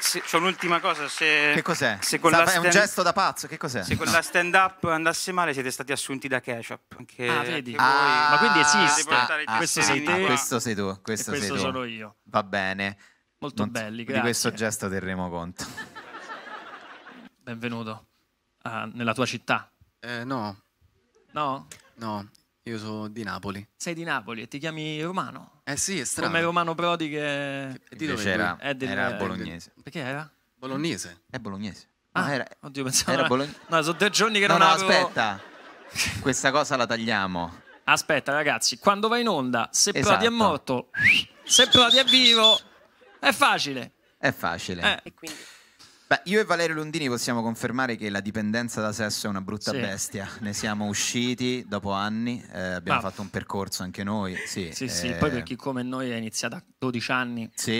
se- c'ho un'ultima cosa, se, Che cos'è? se con, Sta- la è un stand, gesto da pazzo, che cos'è? se con la stand up andasse male siete stati assunti da Ketchup. Anche, Ah, vedi? anche voi. Ma quindi esiste. Ah, Questo ah, sei te. ah, questo sei tu, E questo, questo sei tu. sono io. Va bene. Molto Non- belli, Di questo grazie. gesto terremo conto. Benvenuto ah, nella tua città. Eh, no, No? no, io sono di Napoli. Sei di Napoli e ti chiami Romano. Eh sì, è strano. Come Romano Prodi che... E di dove era, È del- era bolognese. Perché era? Bolognese. È bolognese. Ah, No, era, oddio, pensavo... era bologn- No, sono tre giorni che No, non no, apro- aspetta. Questa cosa la tagliamo. Aspetta, ragazzi, quando vai in onda, se Esatto. Prodi è morto, se Prodi è vivo, è facile. È facile. Eh, E quindi Beh, io e Valerio Lundini possiamo confermare che la dipendenza da sesso è una brutta Sì. bestia. Ne siamo usciti dopo anni, eh, abbiamo Ma- fatto un percorso anche noi. Sì, sì, sì, eh, poi per chi come noi ha iniziato a 12 anni. Sì,